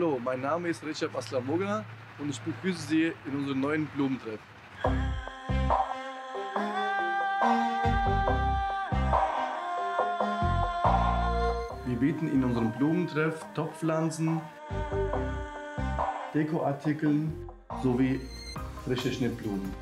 Hallo, mein Name ist Recep Aslamoga und ich begrüße Sie in unserem neuen Blumentreff. Wir bieten in unserem Blumentreff Topfpflanzen, Dekoartikel sowie frische Schnittblumen.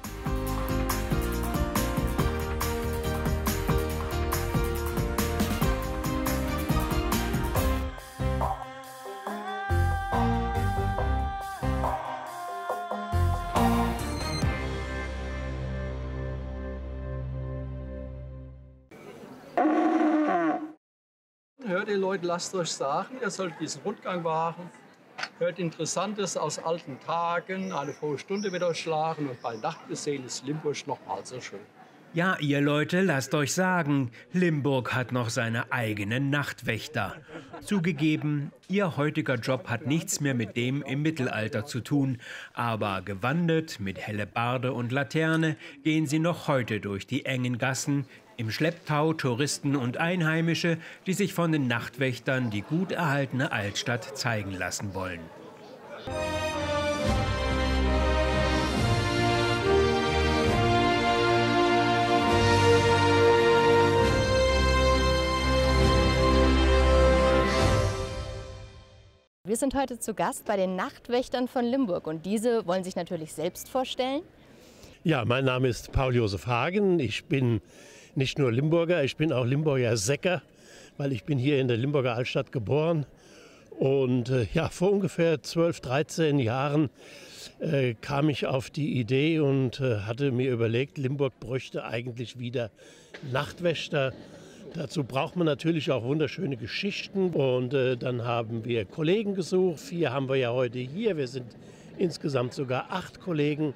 Hört ihr Leute, lasst euch sagen, ihr sollt diesen Rundgang wagen. Hört Interessantes aus alten Tagen, eine frohe Stunde wird euch schlagen und bei Nacht gesehen ist Limburg noch mal so schön. Ja, ihr Leute, lasst euch sagen, Limburg hat noch seine eigenen Nachtwächter. Zugegeben, ihr heutiger Job hat nichts mehr mit dem im Mittelalter zu tun, aber gewandet mit Hellebarde und Laterne gehen sie noch heute durch die engen Gassen, im Schlepptau Touristen und Einheimische, die sich von den Nachtwächtern die gut erhaltene Altstadt zeigen lassen wollen. Wir sind heute zu Gast bei den Nachtwächtern von Limburg und diese wollen sich natürlich selbst vorstellen. Ja, mein Name ist Paul-Josef Hagen. Ich bin nicht nur Limburger, ich bin auch Limburger Säcker, weil ich bin hier in der Limburger Altstadt geboren. Und äh, ja, vor ungefähr 12, 13 Jahren äh, kam ich auf die Idee und äh, hatte mir überlegt, Limburg bräuchte eigentlich wieder Nachtwächter. Dazu braucht man natürlich auch wunderschöne Geschichten. Und äh, dann haben wir Kollegen gesucht. Vier haben wir ja heute hier. Wir sind insgesamt sogar acht Kollegen.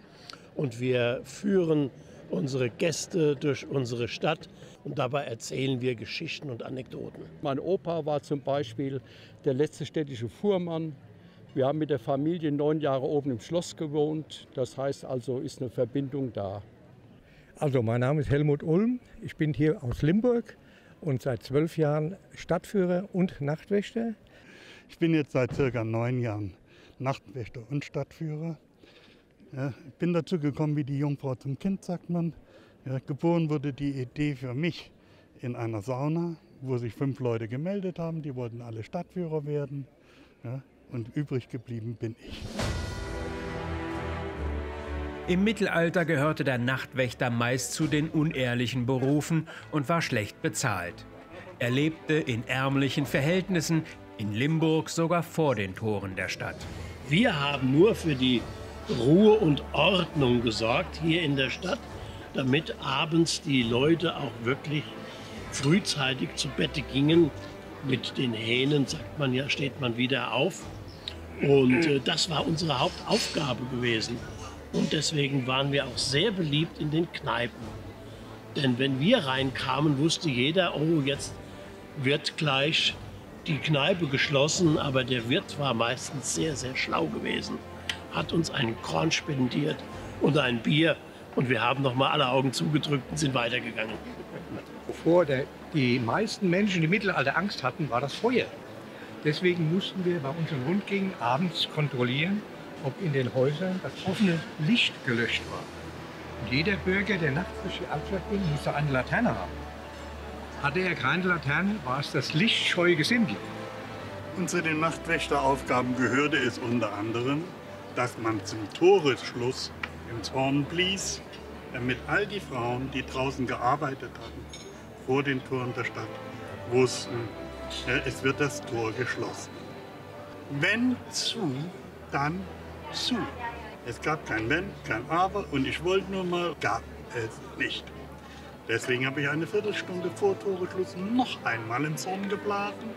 Und wir führen unsere Gäste durch unsere Stadt und dabei erzählen wir Geschichten und Anekdoten. Mein Opa war zum Beispiel der letzte städtische Fuhrmann. Wir haben mit der Familie neun Jahre oben im Schloss gewohnt. Das heißt also, ist eine Verbindung da. Also, mein Name ist Helmut Ulm. Ich bin hier aus Limburg und seit zwölf Jahren Stadtführer und Nachtwächter. Ich bin jetzt seit circa neun Jahren Nachtwächter und Stadtführer. Ja, ich bin dazu gekommen wie die Jungfrau zum Kind, sagt man. Ja, geboren wurde die Idee für mich in einer Sauna, wo sich fünf Leute gemeldet haben. Die wollten alle Stadtführer werden. Ja, und übrig geblieben bin ich. Im Mittelalter gehörte der Nachtwächter meist zu den unehrlichen Berufen und war schlecht bezahlt. Er lebte in ärmlichen Verhältnissen, in Limburg sogar vor den Toren der Stadt. Wir haben nur für die Ruhe und Ordnung gesorgt hier in der Stadt, damit abends die Leute auch wirklich frühzeitig zu Bette gingen. Mit den Hähnen, sagt man ja, steht man wieder auf. Und äh, das war unsere Hauptaufgabe gewesen. Und deswegen waren wir auch sehr beliebt in den Kneipen. Denn wenn wir reinkamen, wusste jeder, oh, jetzt wird gleich die Kneipe geschlossen. Aber der Wirt war meistens sehr, sehr schlau gewesen hat uns einen Korn spendiert und ein Bier. Und wir haben noch mal alle Augen zugedrückt und sind weitergegangen. Wovor der, die meisten Menschen im Mittelalter Angst hatten, war das Feuer. Deswegen mussten wir bei unseren Rundgängen abends kontrollieren, ob in den Häusern das offene Licht gelöscht war. Jeder Bürger, der nachts durch die Altstadt ging, musste eine Laterne haben. Hatte er keine Laterne, war es das lichtscheue Gesindel. Und zu den Nachtwächteraufgaben gehörte es unter anderem, dass man zum Toresschluss im Zorn blies, damit all die Frauen, die draußen gearbeitet hatten, vor den Toren der Stadt, wussten, es wird das Tor geschlossen. Wenn zu, dann zu. Es gab kein Wenn, kein Aber und ich wollte nur mal, gab es nicht. Deswegen habe ich eine Viertelstunde vor Toreschluss noch einmal im Zorn geblasen,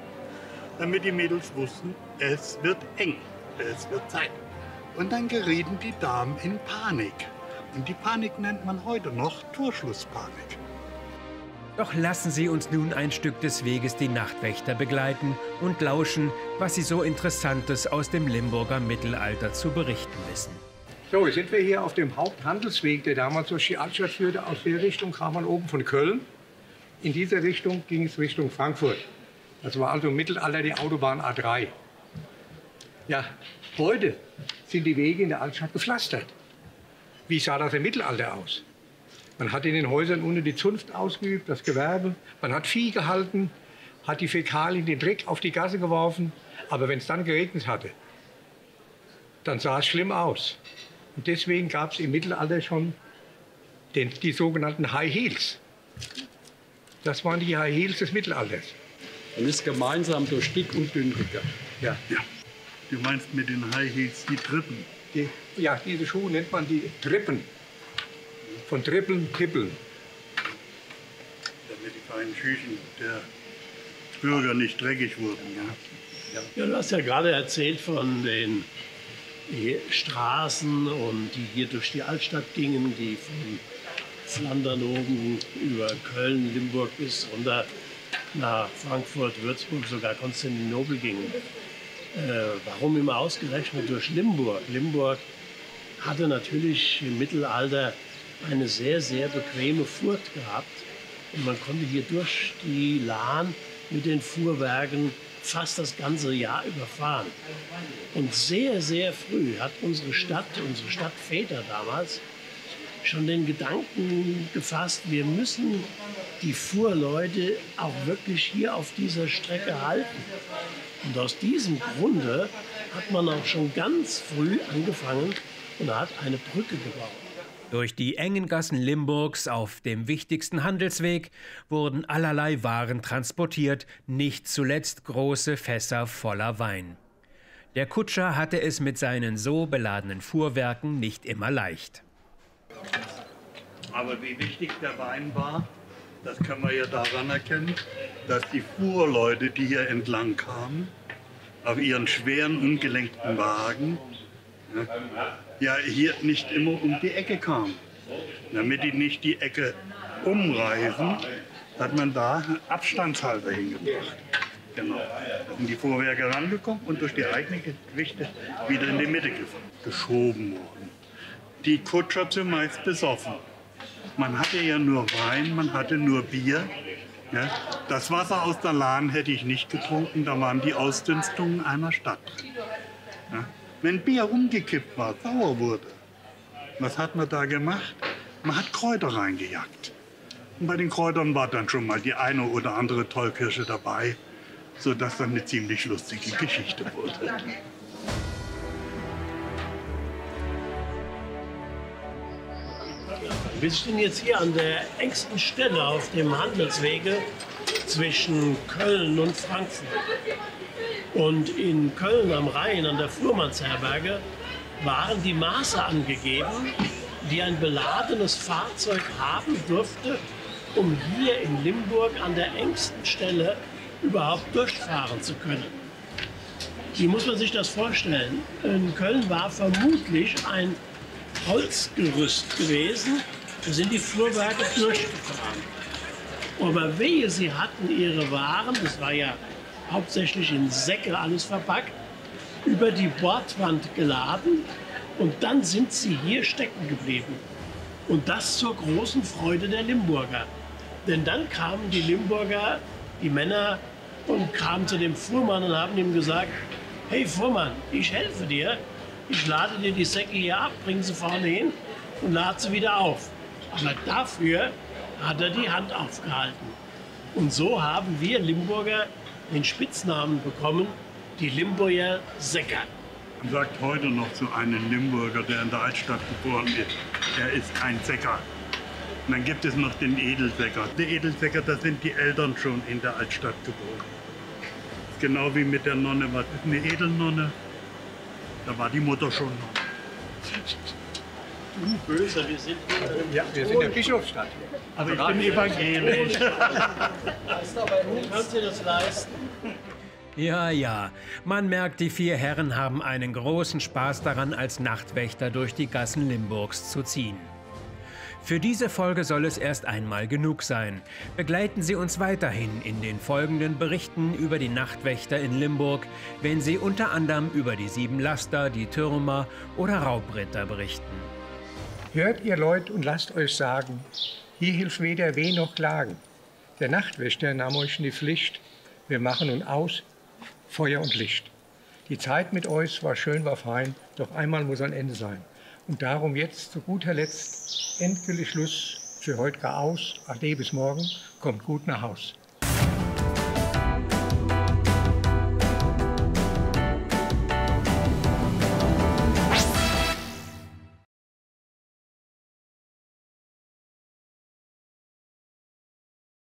damit die Mädels wussten, es wird eng, es wird Zeit. Und dann gerieten die Damen in Panik. Und die Panik nennt man heute noch Torschlusspanik. Doch lassen Sie uns nun ein Stück des Weges die Nachtwächter begleiten und lauschen, was sie so Interessantes aus dem Limburger Mittelalter zu berichten wissen. So, sind wir hier auf dem Haupthandelsweg, der damals durch die Altstadt führte. Aus der Richtung kam man oben von Köln. In dieser Richtung ging es Richtung Frankfurt. Das war also im Mittelalter die Autobahn A3. Ja, heute sind die Wege in der Altstadt gepflastert. Wie sah das im Mittelalter aus? Man hat in den Häusern unten die Zunft ausgeübt, das Gewerbe. Man hat Vieh gehalten, hat die Fäkalien, den Dreck auf die Gasse geworfen. Aber wenn es dann geregnet hatte, dann sah es schlimm aus. Und deswegen gab es im Mittelalter schon den, die sogenannten High Heels. Das waren die High Heels des Mittelalters. Man ist gemeinsam durch dick und dünn gegangen. Ja. Ja. Du meinst mit den High Heels die Trippen? Die, ja, diese Schuhe nennt man die Trippen. Von Trippeln, Tippeln. Damit die feinen Schüchen der Bürger nicht dreckig wurden. Ja? Ja, du hast ja gerade erzählt von den Straßen und die hier durch die Altstadt gingen, die von Flandern oben über Köln, Limburg bis runter nach Frankfurt, Würzburg, sogar Konstantinopel gingen. Äh, warum immer ausgerechnet durch Limburg? Limburg hatte natürlich im Mittelalter eine sehr, sehr bequeme Furt gehabt. Und man konnte hier durch die Lahn mit den Fuhrwerken fast das ganze Jahr überfahren. Und sehr, sehr früh hat unsere Stadt, unsere Stadtväter damals, schon den Gedanken gefasst, wir müssen die Fuhrleute auch wirklich hier auf dieser Strecke halten. Und aus diesem Grunde hat man auch schon ganz früh angefangen und hat eine Brücke gebaut. Durch die engen Gassen Limburgs auf dem wichtigsten Handelsweg wurden allerlei Waren transportiert, nicht zuletzt große Fässer voller Wein. Der Kutscher hatte es mit seinen so beladenen Fuhrwerken nicht immer leicht. Aber wie wichtig der Wein war, das kann man ja daran erkennen, dass die Fuhrleute, die hier entlang kamen, auf ihren schweren, ungelenkten Wagen, hier nicht immer um die Ecke kamen. Damit die nicht die Ecke umreißen, hat man da Abstandshalter hingebracht. Genau. Da sind die Fuhrwerke rangekommen und durch die eigenen Gewichte wieder in die Mitte geschoben worden. Die Kutscher zumeist besoffen. Man hatte ja nur Wein, man hatte nur Bier. Ja. Das Wasser aus der Lahn hätte ich nicht getrunken, da waren die Ausdünstungen einer Stadt drin. Ja. Wenn Bier umgekippt war, sauer wurde, was hat man da gemacht? Man hat Kräuter reingejagt. Und bei den Kräutern war dann schon mal die eine oder andere Tollkirsche dabei, sodass dann eine ziemlich lustige Geschichte wurde. Wir stehen jetzt hier an der engsten Stelle auf dem Handelswege zwischen Köln und Frankfurt. Und in Köln am Rhein an der Fuhrmannsherberge waren die Maße angegeben, die ein beladenes Fahrzeug haben durfte, um hier in Limburg an der engsten Stelle überhaupt durchfahren zu können. Wie muss man sich das vorstellen? In Köln war vermutlich ein Holzgerüst gewesen, da sind die Fuhrwerke durchgefahren. Aber wehe, sie hatten ihre Waren, das war ja hauptsächlich in Säcke alles verpackt, über die Bordwand geladen und dann sind sie hier stecken geblieben. Und das zur großen Freude der Limburger. Denn dann kamen die Limburger, die Männer, und kamen zu dem Fuhrmann und haben ihm gesagt, hey Fuhrmann, ich helfe dir, ich lade dir die Säcke hier ab, bring sie vorne hin und lade sie wieder auf. Aber dafür hat er die Hand aufgehalten. Und so haben wir Limburger den Spitznamen bekommen, die Limburger Säcker. Man sagt heute noch zu einem Limburger, der in der Altstadt geboren ist, er ist kein Säcker. Und dann gibt es noch den Edelsäcker. Der Edelsäcker, da sind die Eltern schon in der Altstadt geboren. Genau wie mit der Nonne. Was ist eine Edelnonne? Da war die Mutter schon noch. Du Böser, wir sind Ja, wir sind in der Bischofsstadt. Aber ich bin evangelisch. Kannst du dir das leisten? Ja, ja, man merkt, die vier Herren haben einen großen Spaß daran, als Nachtwächter durch die Gassen Limburgs zu ziehen. Für diese Folge soll es erst einmal genug sein. Begleiten Sie uns weiterhin in den folgenden Berichten über die Nachtwächter in Limburg, wenn Sie unter anderem über die sieben Laster, die Türmer oder Raubritter berichten. Hört ihr Leute und lasst euch sagen, hier hilft weder Weh noch Klagen. Der Nachtwächter nahm euch in die Pflicht. Wir machen nun aus Feuer und Licht. Die Zeit mit euch war schön, war fein, doch einmal muss ein Ende sein. Und darum jetzt zu guter Letzt endgültig Schluss für heute gar aus. Ade bis morgen, kommt gut nach Haus.